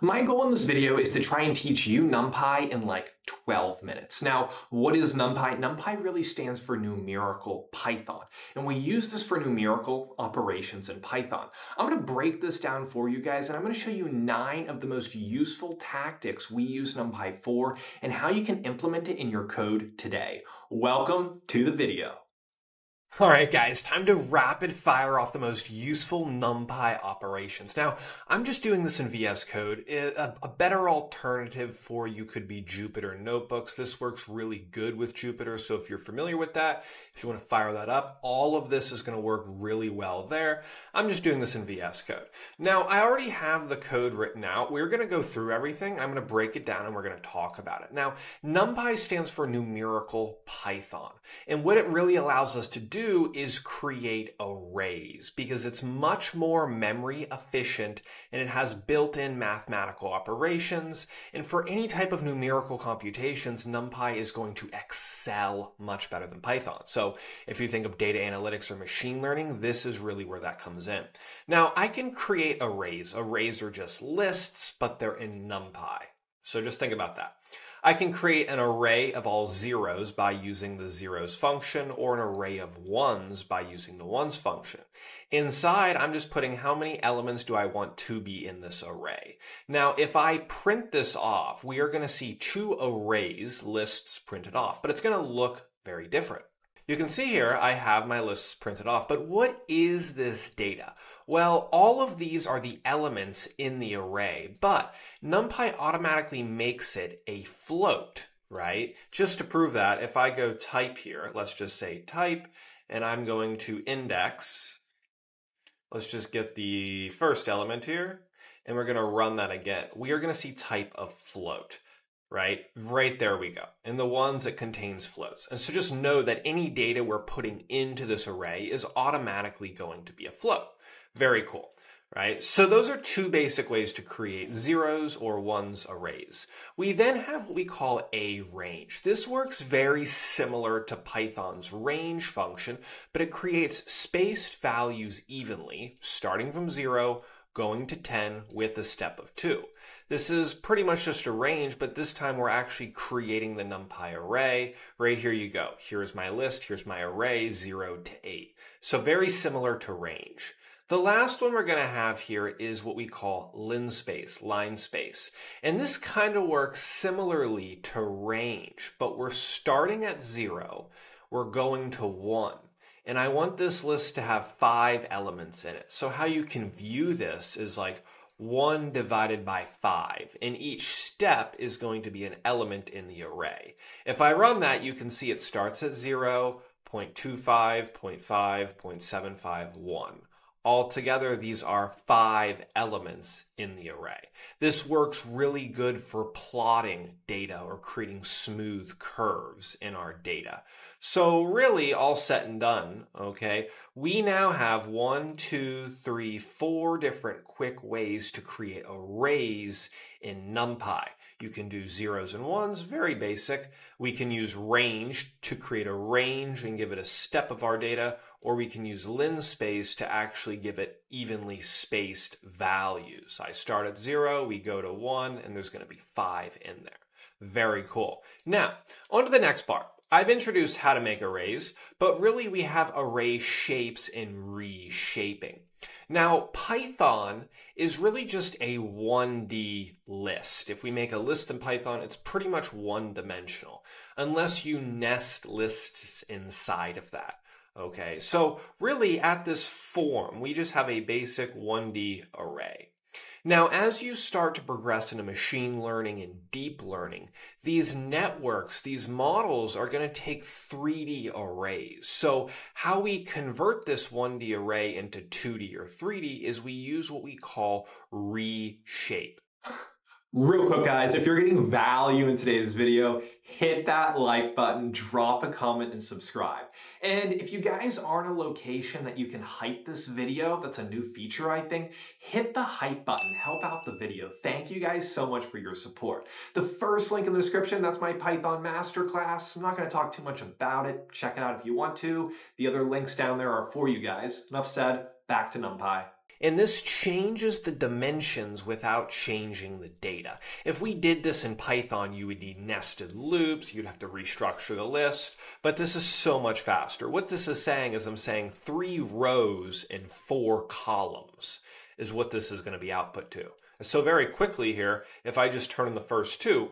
My goal in this video is to try and teach you NumPy in like 12 minutes. Now, what is NumPy? NumPy really stands for numerical Python, and we use this for numerical operations in Python. I'm gonna break this down for you guys, and I'm gonna show you nine of the most useful tactics we use NumPy for and how you can implement it in your code today. Welcome to the video. Alright guys, time to rapid fire off the most useful NumPy operations. Now, I'm just doing this in VS Code. A, better alternative for you could be Jupyter Notebooks. This works really good with Jupyter, so if you're familiar with that, if you want to fire that up, all of this is going to work really well there. I'm just doing this in VS Code. Now, I already have the code written out. We're going to go through everything. I'm going to break it down and we're going to talk about it. Now, NumPy stands for Numerical Python, and what it really allows us to do do is create arrays because it's much more memory efficient and it has built-in mathematical operations. And for any type of numerical computations, NumPy is going to excel much better than Python. So if you think of data analytics or machine learning, this is really where that comes in. Now I can create arrays. Arrays are just lists, but they're in NumPy. So just think about that. I can create an array of all zeros by using the zeros function or an array of ones by using the ones function. Inside, I'm just putting how many elements do I want to be in this array. Now, if I print this off, we are going to see two arrays lists printed off, but it's going to look very different. You can see here I have my lists printed off, but what is this data? Well, all of these are the elements in the array, but NumPy automatically makes it a float, right? Just to prove that, if I go type here, let's just say type, and I'm going to index, let's just get the first element here, and we're going to run that again. We are going to see type of float right? Right there we go. And the ones that contains floats. And so just know that any data we're putting into this array is automatically going to be a float. Very cool, right? So those are two basic ways to create zeros or ones arrays. We then have what we call a range. This works very similar to Python's range function, but it creates spaced values evenly, starting from zero, going to 10 with a step of two. This is pretty much just a range, but this time we're actually creating the NumPy array. Right here you go. Here's my list. Here's my array, 0 to 8. So very similar to range. The last one we're going to have here is what we call linspace, line space. And this kind of works similarly to range, but we're starting at 0. We're going to 1. And I want this list to have five elements in it. So how you can view this is like 1 divided by 5, and each step is going to be an element in the array. If I run that, you can see it starts at 0, 0.25, 0.5, 0.75, 1. Altogether, these are five elements in the array. This works really good for plotting data or creating smooth curves in our data. So really, all set and done, okay, we now have one, two, three, four different quick ways to create arrays in NumPy. You can do zeros and ones, very basic. We can use range to create a range and give it a step of our data, or we can use linspace to actually give it evenly spaced values. I start at zero, we go to one, and there's going to be five in there. Very cool. Now, on to the next part. I've introduced how to make arrays, but really we have array shapes and reshaping. Now, Python is really just a 1D list. If we make a list in Python, it's pretty much one dimensional, unless you nest lists inside of that. Okay, so really at this form, we just have a basic 1D array. Now, as you start to progress into machine learning and deep learning, these networks, these models are going to take 3D arrays. So how we convert this 1D array into 2D or 3D is we use what we call reshape. Real quick guys, if you're getting value in today's video, hit that like button, drop a comment, and subscribe. And if you guys are in a location that you can hype this video, that's a new feature I think, hit the hype button, help out the video. Thank you guys so much for your support. The first link in the description, that's my Python Masterclass. I'm not gonna talk too much about it, check it out if you want to. The other links down there are for you guys. Enough said, back to NumPy. And this changes the dimensions without changing the data. If we did this in Python, you would need nested loops, you'd have to restructure the list, but this is so much faster. What this is saying is I'm saying three rows and four columns is what this is going to be output to. So very quickly here, if I just turn in the first two,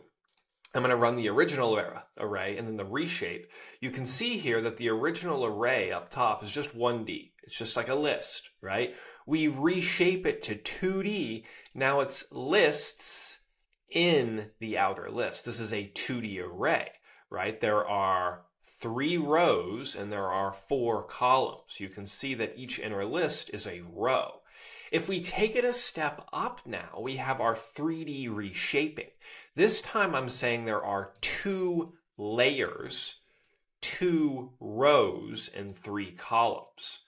I'm going to run the original array and then the reshape. You can see here that the original array up top is just 1D. It's just like a list, right? We reshape it to 2D. Now it's lists in the outer list. This is a 2D array, right? There are three rows and there are four columns. You can see that each inner list is a row. If we take it a step up now, we have our 3D reshaping. This time I'm saying there are two layers, two rows, and three columns.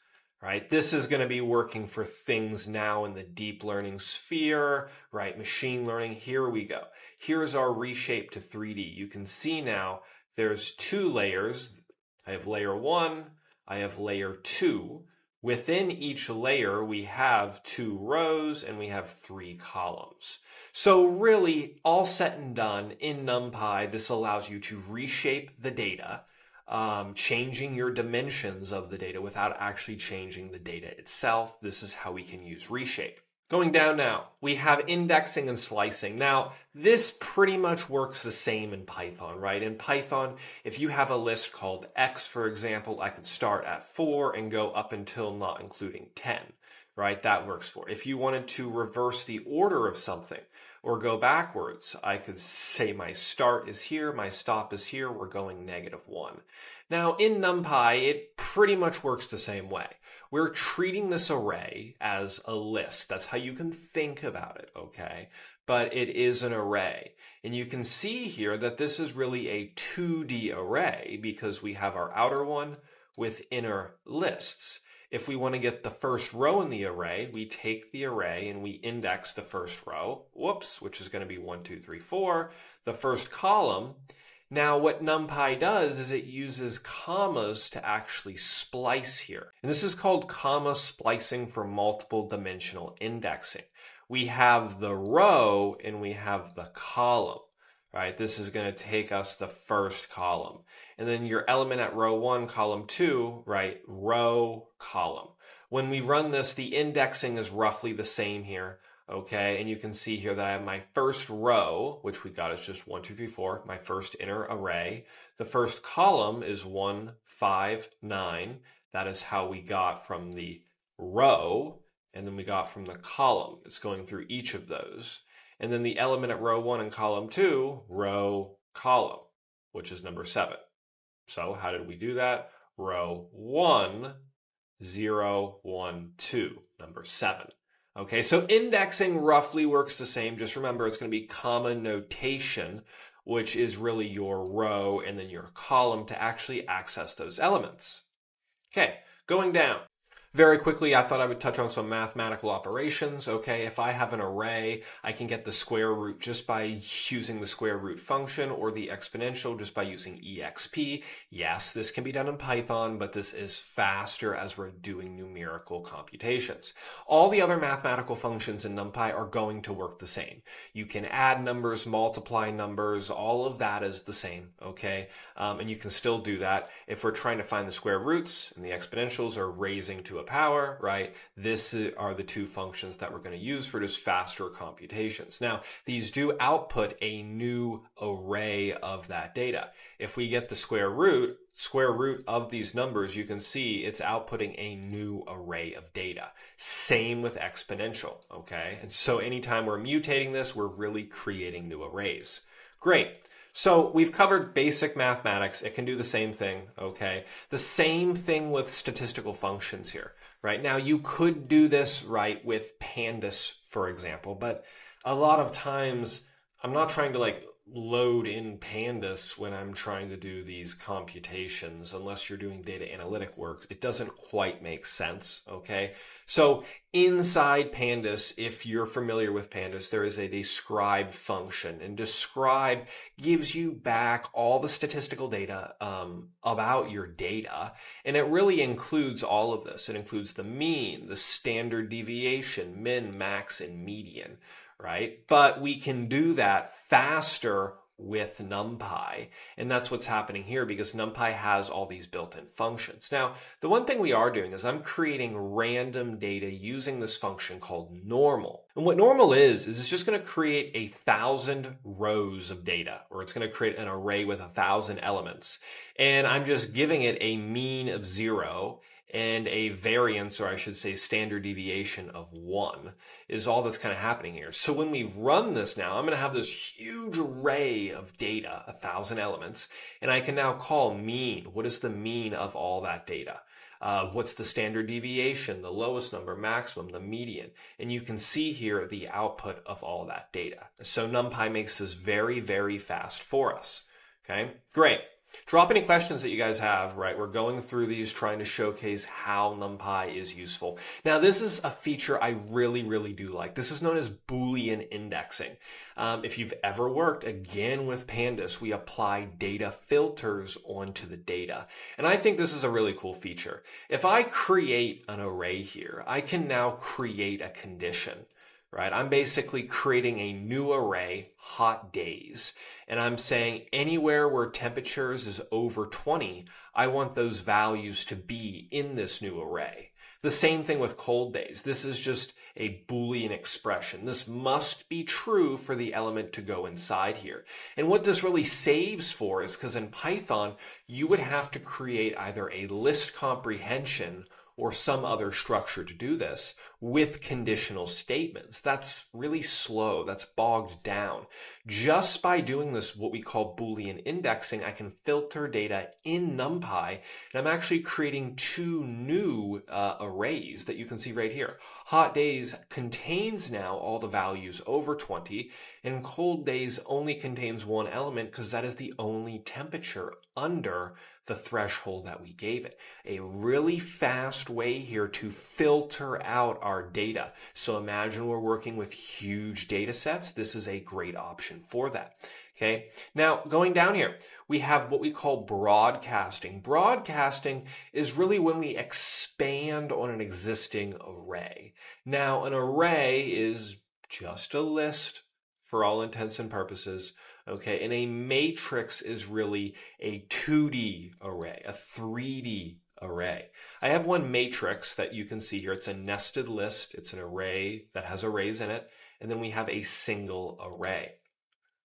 Right? This is going to be working for things now in the deep learning sphere, right? Machine learning. Here we go. Here's our reshape to 3D. You can see now there's two layers. I have layer one, I have layer two. Within each layer, we have two rows and we have three columns. So really, all set and done in NumPy, this allows you to reshape the data, um, changing your dimensions of the data without actually changing the data itself. This is how we can use reshape. Going down now, we have indexing and slicing. Now, this pretty much works the same in Python, right? In Python, if you have a list called x, for example, I could start at 4 and go up until not including 10, right? That works for. If you wanted to reverse the order of something or go backwards, I could say my start is here, my stop is here, we're going negative 1. Now, in NumPy, it pretty much works the same way. We're treating this array as a list. That's how you can think about it, okay? But it is an array. And you can see here that this is really a 2D array because we have our outer one with inner lists. If we want to get the first row in the array, we take the array and we index the first row, whoops, which is going to be 1, 2, 3, 4. The first column now, what NumPy does is it uses commas to actually splice here. And this is called comma splicing for multiple dimensional indexing. We have the row and we have the column, right? This is going to take us the first column. And then your element at row one, column two, right? Row, column. When we run this, the indexing is roughly the same here. Okay, and you can see here that I have my first row, which we got is just one, two, three, four, my first inner array. The first column is one, five, nine. That is how we got from the row, and then we got from the column. It's going through each of those. And then the element at row one and column two, row, column, which is number seven. So how did we do that? Row one, zero, one, two, number seven. Okay, so indexing roughly works the same. Just remember it's going to be comma notation, which is really your row and then your column to actually access those elements. Okay, going down. Very quickly, I thought I would touch on some mathematical operations. Okay, if I have an array, I can get the square root just by using the square root function or the exponential just by using exp. Yes, this can be done in Python, but this is faster as we're doing numerical computations. All the other mathematical functions in NumPy are going to work the same. You can add numbers, multiply numbers, all of that is the same, okay? Um, and you can still do that. If we're trying to find the square roots and the exponentials are raising to a power, right? This uh, are the two functions that we're going to use for just faster computations. Now, these do output a new array of that data. If we get the square root, square root of these numbers, you can see it's outputting a new array of data. Same with exponential, okay? And so anytime we're mutating this, we're really creating new arrays. Great. So we've covered basic mathematics. It can do the same thing, okay? The same thing with statistical functions here, right? Now you could do this, right, with pandas, for example, but a lot of times I'm not trying to like load in pandas when I'm trying to do these computations unless you're doing data analytic work. It doesn't quite make sense, okay? So inside pandas, if you're familiar with pandas, there is a describe function and describe gives you back all the statistical data um, about your data. And it really includes all of this. It includes the mean, the standard deviation, min, max, and median right? But we can do that faster with NumPy. And that's what's happening here because NumPy has all these built-in functions. Now, the one thing we are doing is I'm creating random data using this function called normal. And what normal is, is it's just going to create a thousand rows of data, or it's going to create an array with a thousand elements. And I'm just giving it a mean of zero and a variance, or I should say standard deviation of one is all that's kind of happening here. So when we run this now, I'm going to have this huge array of data, a thousand elements, and I can now call mean. What is the mean of all that data? Uh, what's the standard deviation, the lowest number, maximum, the median. And you can see here the output of all that data. So NumPy makes this very, very fast for us. Okay, great. Drop any questions that you guys have, right? We're going through these trying to showcase how NumPy is useful. Now, this is a feature I really, really do like. This is known as Boolean indexing. Um, if you've ever worked, again, with Pandas, we apply data filters onto the data. And I think this is a really cool feature. If I create an array here, I can now create a condition right? I'm basically creating a new array, hot days, and I'm saying anywhere where temperatures is over 20, I want those values to be in this new array. The same thing with cold days. This is just a Boolean expression. This must be true for the element to go inside here. And what this really saves for is because in Python, you would have to create either a list comprehension or some other structure to do this with conditional statements. That's really slow. That's bogged down. Just by doing this, what we call Boolean indexing, I can filter data in NumPy, and I'm actually creating two new uh, arrays that you can see right here. Hot days contains now all the values over 20, and cold days only contains one element because that is the only temperature under the threshold that we gave it. A really fast way here to filter out our data. So imagine we're working with huge data sets. This is a great option for that. Okay. Now going down here, we have what we call broadcasting. Broadcasting is really when we expand on an existing array. Now an array is just a list for all intents and purposes. Okay, and a matrix is really a 2D array, a 3D array. I have one matrix that you can see here. It's a nested list. It's an array that has arrays in it. And then we have a single array.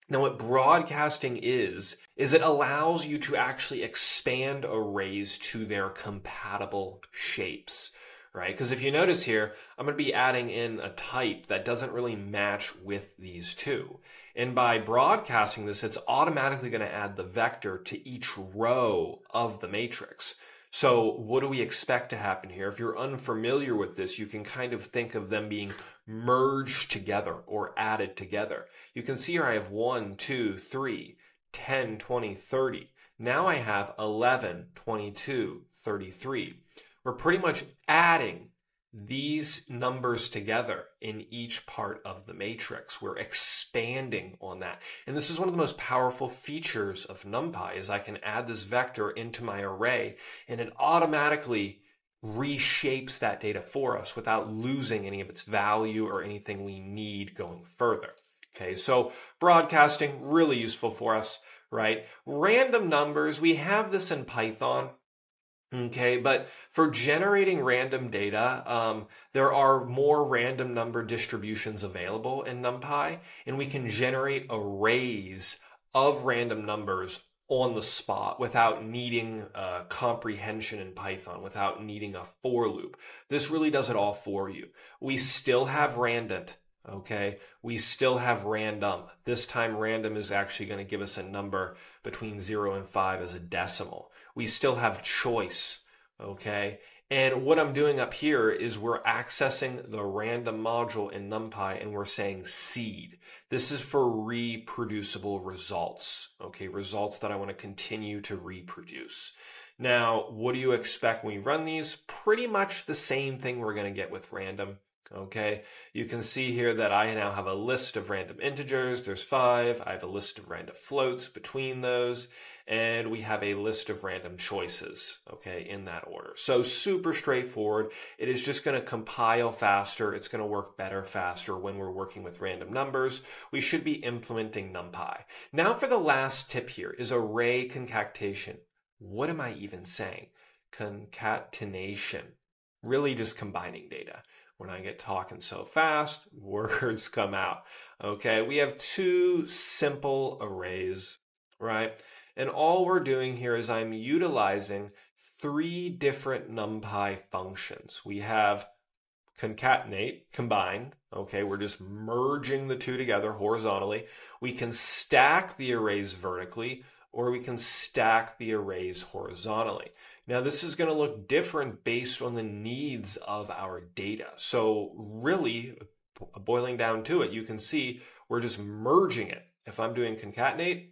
Now, what broadcasting is, is it allows you to actually expand arrays to their compatible shapes right? Because if you notice here, I'm going to be adding in a type that doesn't really match with these two. And by broadcasting this, it's automatically going to add the vector to each row of the matrix. So what do we expect to happen here? If you're unfamiliar with this, you can kind of think of them being merged together or added together. You can see here I have 1, 2, 3, 10, 20, 30. Now I have 11, 22, 33 we're pretty much adding these numbers together in each part of the matrix. We're expanding on that. And this is one of the most powerful features of NumPy is I can add this vector into my array and it automatically reshapes that data for us without losing any of its value or anything we need going further. Okay, so broadcasting, really useful for us, right? Random numbers, we have this in Python. Okay, but for generating random data, um, there are more random number distributions available in NumPy, and we can generate arrays of random numbers on the spot without needing uh, comprehension in Python, without needing a for loop. This really does it all for you. We still have random, okay? We still have random. This time random is actually going to give us a number between 0 and 5 as a decimal we still have choice, okay? And what I'm doing up here is we're accessing the random module in NumPy and we're saying seed. This is for reproducible results, okay? Results that I want to continue to reproduce. Now, what do you expect when we run these? Pretty much the same thing we're going to get with random. Okay, you can see here that I now have a list of random integers. There's five. I have a list of random floats between those, and we have a list of random choices, okay, in that order. So super straightforward. It is just going to compile faster. It's going to work better faster when we're working with random numbers. We should be implementing NumPy. Now for the last tip here is array concatenation. What am I even saying? Concatenation. Really just combining data. When I get talking so fast, words come out. Okay, we have two simple arrays, right? And all we're doing here is I'm utilizing three different NumPy functions. We have concatenate, combine. Okay, we're just merging the two together horizontally. We can stack the arrays vertically, or we can stack the arrays horizontally. Now, this is going to look different based on the needs of our data. So really, boiling down to it, you can see we're just merging it. If I'm doing concatenate,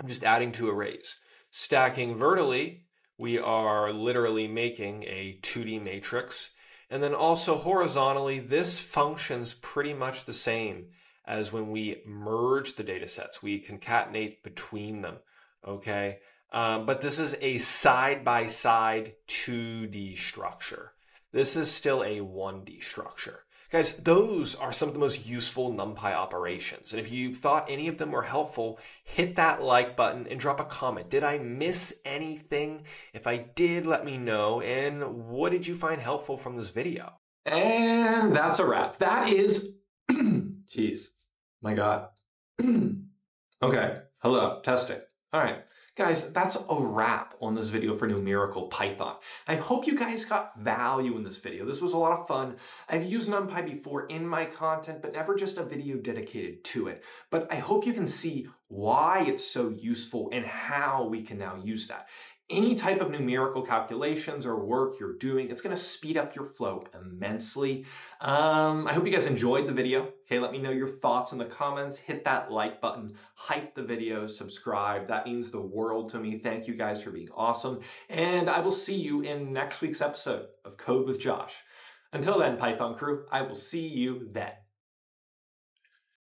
I'm just adding two arrays. Stacking vertically, we are literally making a 2D matrix. And then also horizontally, this functions pretty much the same as when we merge the data sets. We concatenate between them, okay? Um, but this is a side-by-side 2D structure. This is still a 1D structure. Guys, those are some of the most useful NumPy operations. And if you thought any of them were helpful, hit that like button and drop a comment. Did I miss anything? If I did, let me know. And what did you find helpful from this video? And that's a wrap. That is, jeez, my God. okay, hello, testing. All right. Guys, that's a wrap on this video for Numerical Python. I hope you guys got value in this video. This was a lot of fun. I've used NumPy before in my content, but never just a video dedicated to it. But I hope you can see why it's so useful and how we can now use that any type of numerical calculations or work you're doing, it's going to speed up your flow immensely. Um, I hope you guys enjoyed the video. Okay, let me know your thoughts in the comments. Hit that like button, hype the video, subscribe. That means the world to me. Thank you guys for being awesome. And I will see you in next week's episode of Code with Josh. Until then, Python crew, I will see you then.